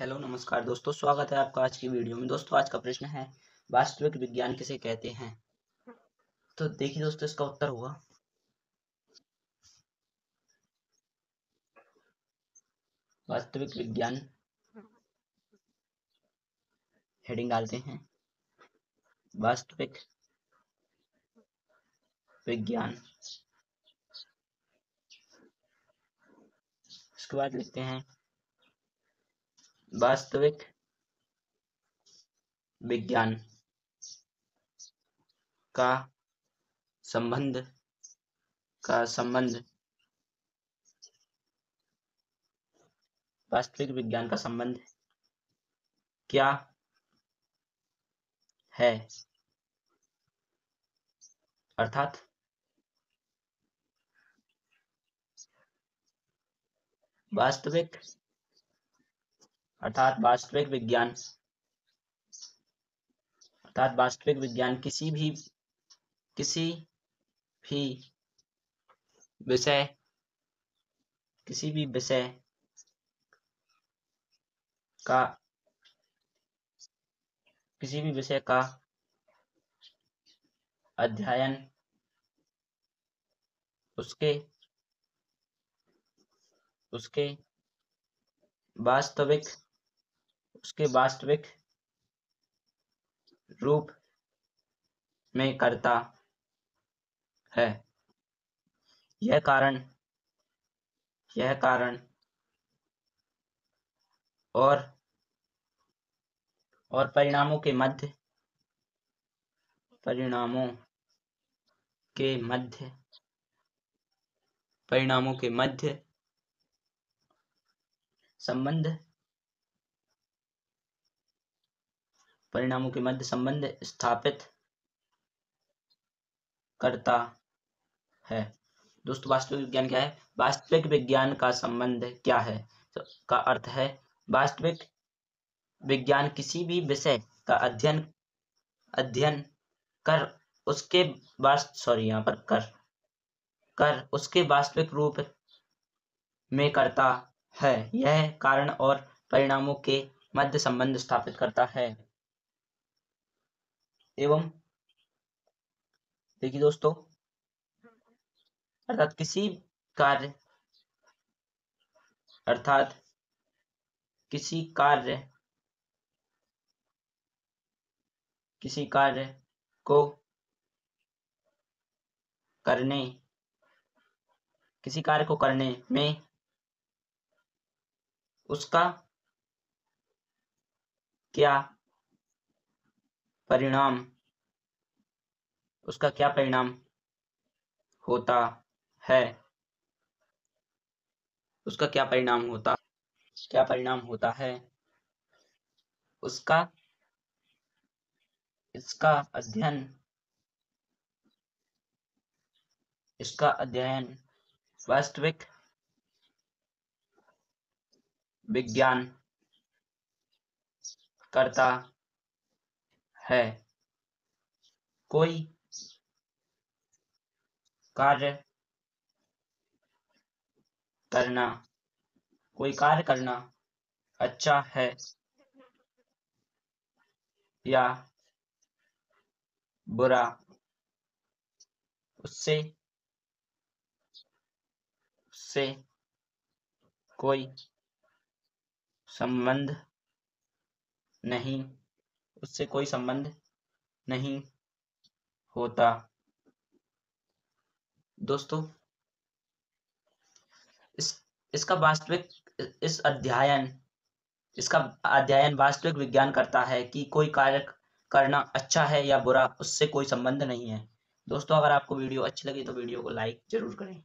Hello, नमस्कार दोस्तों, स्वागत है आपका आज की वीडियो में। दोस्तों, आज का प्रश्न है, वास्तविक विज्ञान किसे कहते हैं? तो देखिए दोस्तों, इसका उत्तर होगा। वास्तविक विज्ञान हेडिंग डालते हैं। वास्तविक विज्ञान। इसके बाद लिखते हैं वास्तविक विज्ञान का संबंध का संबंध। वास्तविक विज्ञान का संबंध क्या है? अर्थात वास्तविक अर्थात वास्तविक विज्ञान। अर्थात वास्तविक विज्ञान किसी भी किसी भी विषय, किसी भी विषय का, किसी भी विषय का अध्ययन, उसके उसके वास्तविक उसके वास्तविक रूप में करता है। यह कारण यह कारण और और परिणामों के मध्य, परिणामों के मध्य, परिणामों के मध्य संबंध परिणामों के मध्य संबंध स्थापित करता है। दोस्तों, वास्तविक विज्ञान क्या है? वास्तविक विज्ञान का संबंध क्या है? तो का अर्थ है, वास्तविक विज्ञान किसी भी विषय का अध्ययन अध्ययन कर उसके वास्त सॉरी यहाँ पर कर कर उसके वास्तविक रूप में करता है। यह कारण और परिणामों के मध्य संबंध स्थापित करता है। एवं देखिए दोस्तों, अर्थात किसी कार्य, अर्थात किसी कार्य किसी कार्य को करने, किसी कार्य को करने में उसका क्या परिणाम। उसका क्या परिणाम होता है? उसका क्या परिणाम होता, क्या परिणाम होता है? उसका, इसका अध्ययन इसका अध्ययन वास्तविक विज्ञान करता है। कोई कार्य करना, कोई कार्य करना अच्छा है या बुरा, उससे उससे कोई संबंध नहीं उससे कोई संबंध नहीं होता। दोस्तों, इस, इसका वास्तविक, इस अध्ययन, इसका अध्ययन वास्तविक विज्ञान करता है कि कोई कार्य करना अच्छा है या बुरा, उससे कोई संबंध नहीं है। दोस्तों, अगर आपको वीडियो अच्छी लगी तो वीडियो को लाइक ज़रूर करें।